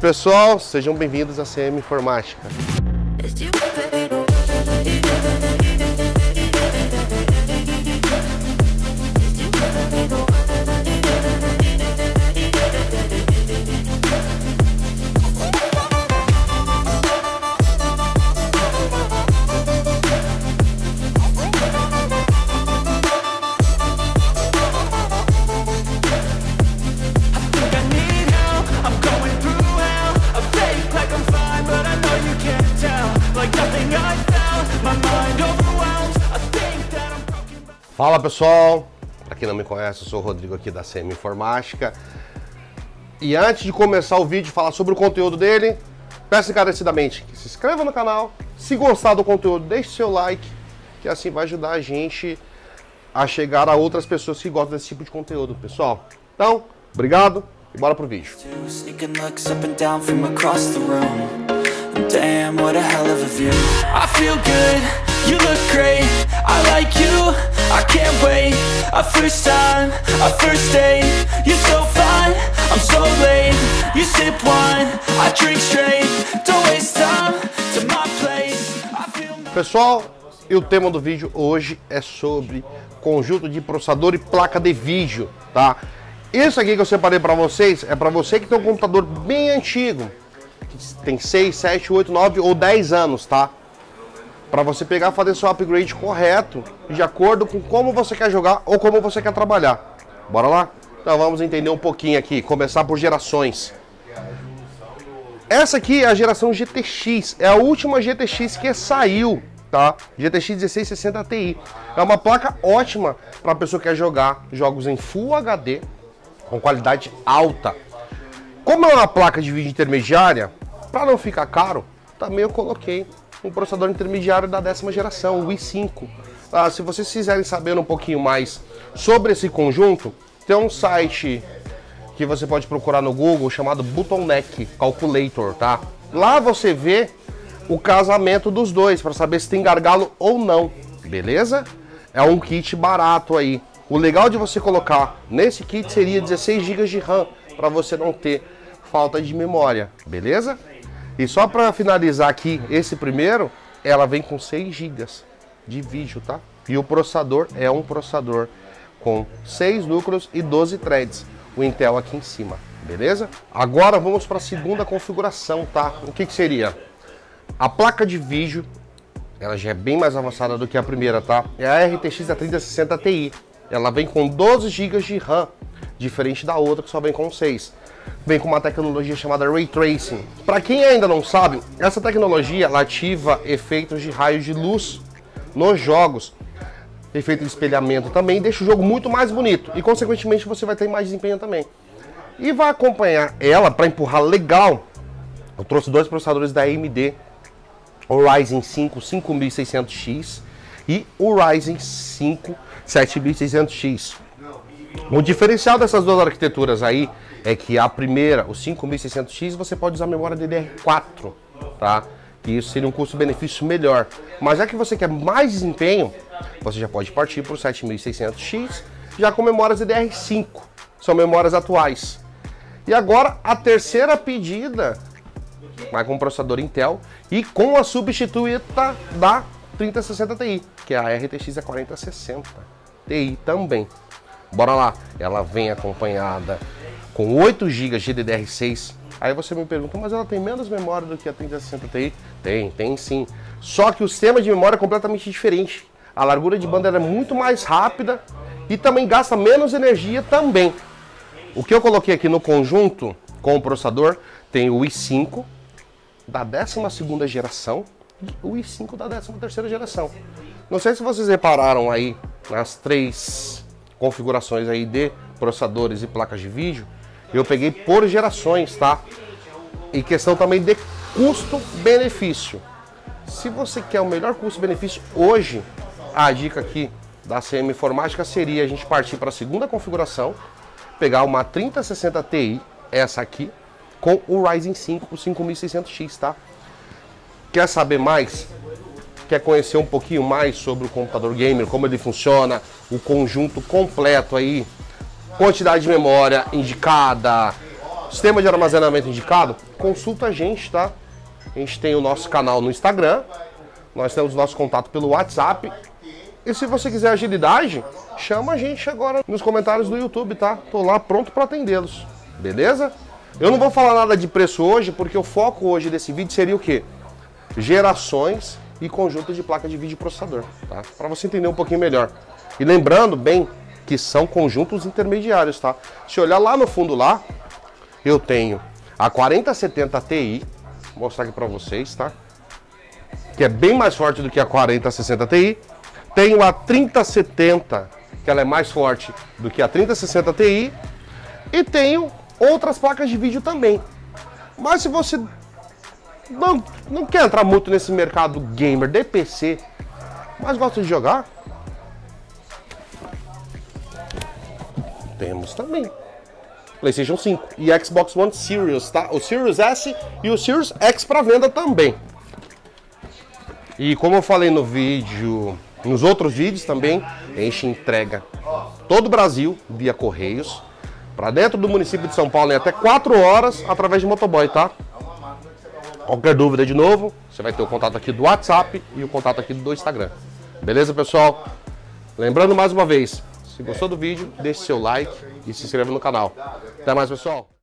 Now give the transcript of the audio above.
Pessoal, sejam bem-vindos à CM Informática. Fala pessoal, pra quem não me conhece, eu sou o Rodrigo aqui da CM Informática. E antes de começar o vídeo, falar sobre o conteúdo dele, peço encarecidamente que se inscreva no canal. Se gostar do conteúdo, deixe seu like, que assim vai ajudar a gente a chegar a outras pessoas que gostam desse tipo de conteúdo, pessoal. Então, obrigado e bora pro vídeo. Damn, I can't wait. A first time, a first date. You're so fine, I'm so late. You sip wine, I drink straight. Don't waste time to my place. Pessoal, e o tema do vídeo hoje é sobre conjunto de processador e placa de vídeo, tá? Isso aqui que eu separei para vocês é para você que tem um computador bem antigo, que tem 6, 7, 8, 9 ou 10 anos, tá? Para você pegar e fazer seu upgrade correto, de acordo com como você quer jogar ou como você quer trabalhar. Bora lá? Então vamos entender um pouquinho aqui, começar por gerações. Essa aqui é a geração GTX, é a última GTX que saiu, tá? GTX 1660 Ti. É uma placa ótima para pessoa que quer jogar jogos em Full HD com qualidade alta. Como é uma placa de vídeo intermediária, para não ficar caro, também eu coloquei um processador intermediário da décima geração, o i5. Ah, se vocês quiserem saber um pouquinho mais sobre esse conjunto, tem um site que você pode procurar no Google chamado Bottleneck Calculator, tá? Lá você vê o casamento dos dois para saber se tem gargalo ou não, beleza? É um kit barato aí. O legal de você colocar nesse kit seria 16 GB de RAM para você não ter falta de memória, beleza? E só para finalizar aqui esse primeiro, ela vem com 6 GB de vídeo, tá? E o processador é um processador com 6 núcleos e 12 threads. O Intel aqui em cima, beleza? Agora vamos para a segunda configuração, tá? O que, que seria? A placa de vídeo, ela já é bem mais avançada do que a primeira, tá? É a RTX 3060 Ti. Ela vem com 12 GB de RAM, diferente da outra que só vem com 6. Vem com uma tecnologia chamada Ray Tracing. Para quem ainda não sabe, essa tecnologia ativa efeitos de raios de luz nos jogos. Efeito de espelhamento também deixa o jogo muito mais bonito e consequentemente você vai ter mais desempenho também. E vai acompanhar ela para empurrar legal. Eu trouxe dois processadores da AMD, o Ryzen 5 5600X e o Ryzen 5 7600X. O diferencial dessas duas arquiteturas aí é que a primeira, o 5600X, você pode usar memória DDR4, tá? E isso seria um custo-benefício melhor. Mas já que você quer mais desempenho, você já pode partir para o 7600X, já com memórias DDR5. São memórias atuais. E agora a terceira pedida vai com o processador Intel e com a substituta da 3060 Ti, que é a RTX 4060 Ti também. Bora lá, ela vem acompanhada com 8 GB de DDR6. Aí você me pergunta, mas ela tem menos memória do que a 3060 Ti? Tem, tem sim. Só que o sistema de memória é completamente diferente. A largura de banda é muito mais rápida e também gasta menos energia também. O que eu coloquei aqui no conjunto com o processador tem o i5 da 12ª geração e o i5 da 13ª geração. Não sei se vocês repararam aí nas três configurações aí de processadores e placas de vídeo, eu peguei por gerações, tá? E questão também de custo-benefício. Se você quer o melhor custo-benefício hoje, a dica aqui da CM Informática seria a gente partir para a segunda configuração, pegar uma 3060 Ti, essa aqui, com o Ryzen 5 5600X, tá? Quer saber mais? Quer conhecer um pouquinho mais sobre o computador gamer, como ele funciona, o conjunto completo aí, quantidade de memória indicada, Sistema de armazenamento indicado? Consulta a gente, tá? A gente tem o nosso canal no Instagram, nós temos o nosso contato pelo WhatsApp. E se você quiser agilidade, chama a gente agora nos comentários do YouTube, tá? Tô lá pronto para atendê-los. Beleza? Eu não vou falar nada de preço hoje, porque o foco hoje desse vídeo seria o quê? Gerações e conjunto de placa de vídeo processador, tá? Para você entender um pouquinho melhor. E lembrando bem que são conjuntos intermediários, tá? Se olhar lá no fundo lá, eu tenho a 4070 Ti, vou mostrar aqui para vocês, tá? Que é bem mais forte do que a 4060 Ti. Tenho a 3070, que ela é mais forte do que a 3060 Ti. E tenho outras placas de vídeo também. Mas se você não, não quer entrar muito nesse mercado gamer de PC, mas gosta de jogar, temos também. PlayStation 5 e Xbox One Series, tá? O Series S e o Series X para venda também. E como eu falei no vídeo, nos outros vídeos também, a gente entrega todo o Brasil via Correios para dentro do município de São Paulo em até 4 horas através de motoboy, tá? Qualquer dúvida de novo, você vai ter o contato aqui do WhatsApp e o contato aqui do Instagram. Beleza, pessoal? Lembrando mais uma vez, se gostou do vídeo, deixe seu like e se inscreva no canal. Até mais, pessoal!